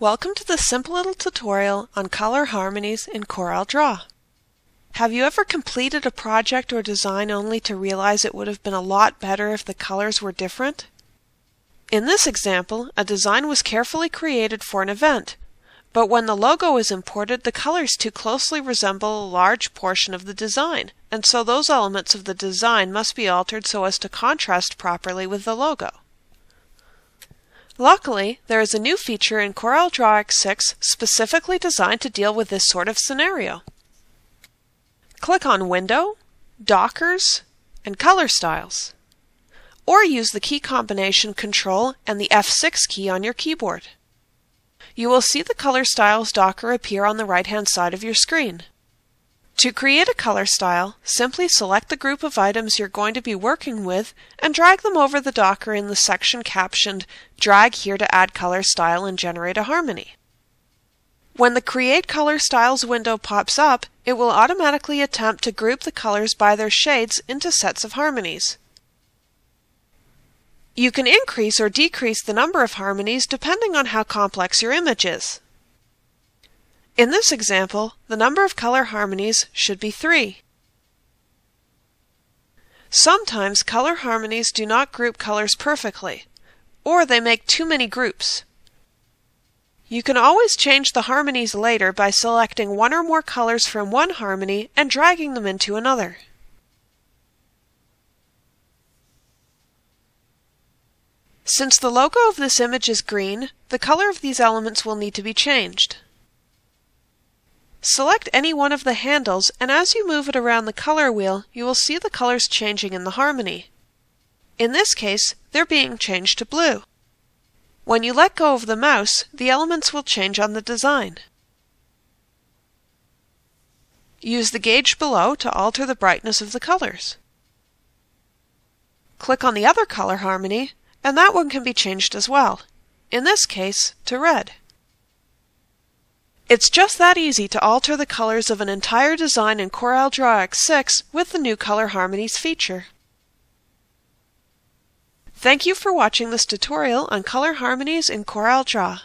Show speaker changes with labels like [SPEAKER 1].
[SPEAKER 1] Welcome to this simple little tutorial on color harmonies in CorelDRAW. Have you ever completed a project or design only to realize it would have been a lot better if the colors were different? In this example, a design was carefully created for an event, but when the logo is imported, the colors too closely resemble a large portion of the design, and so those elements of the design must be altered so as to contrast properly with the logo. Luckily, there is a new feature in CorelDRAW X6 specifically designed to deal with this sort of scenario. Click on Window, Dockers, and Color Styles. Or use the key combination Control and the F6 key on your keyboard. You will see the Color Styles docker appear on the right-hand side of your screen. To create a color style, simply select the group of items you're going to be working with and drag them over the Docker in the section captioned Drag here to add color style and generate a harmony. When the Create Color Styles window pops up, it will automatically attempt to group the colors by their shades into sets of harmonies. You can increase or decrease the number of harmonies depending on how complex your image is. In this example, the number of color harmonies should be 3. Sometimes color harmonies do not group colors perfectly, or they make too many groups. You can always change the harmonies later by selecting one or more colors from one harmony and dragging them into another. Since the logo of this image is green, the color of these elements will need to be changed. Select any one of the handles and as you move it around the color wheel, you will see the colors changing in the harmony. In this case, they're being changed to blue. When you let go of the mouse, the elements will change on the design. Use the gauge below to alter the brightness of the colors. Click on the other color harmony, and that one can be changed as well, in this case to red. It's just that easy to alter the colors of an entire design in CorelDRAW X6 with the new Color Harmonies feature. Thank you for watching this tutorial on color harmonies in CorelDRAW.